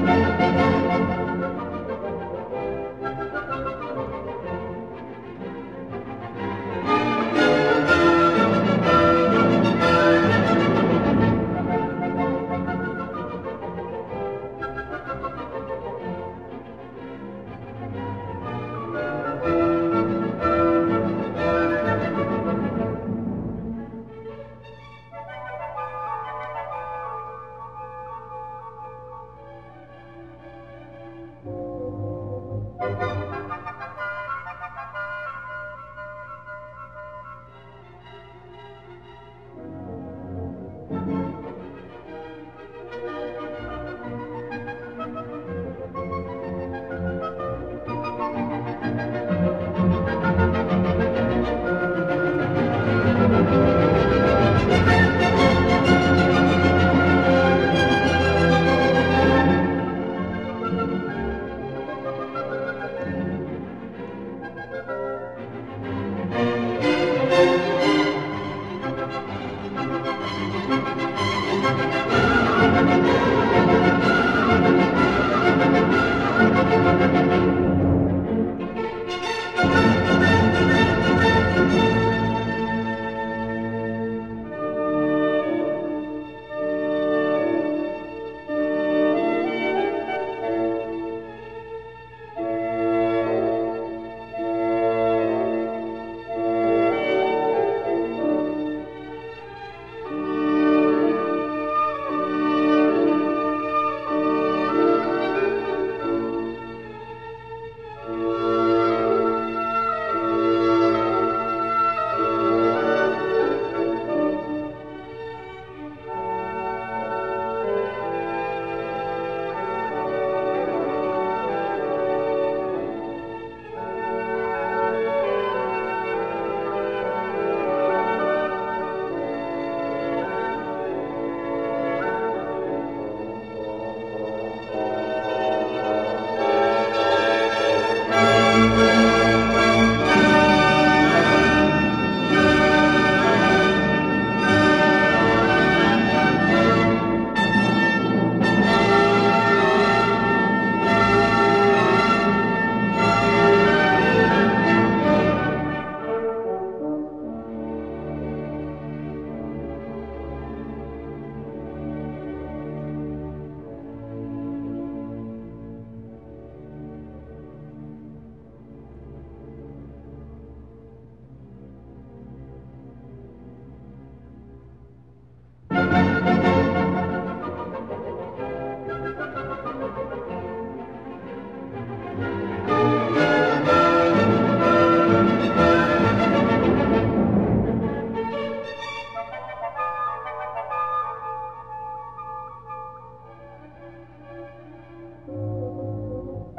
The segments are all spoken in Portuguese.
Música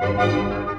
Música